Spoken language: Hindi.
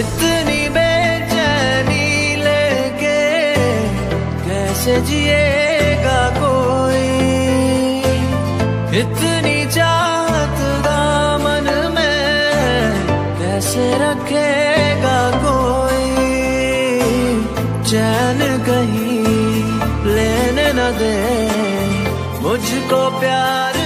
इतनी बेचैनी लेके कैसे जिएगा कोई? इतनी चाहत दामन में कैसे रखेगा कोई? चैन कहीं लेने न दे, मुझको प्यार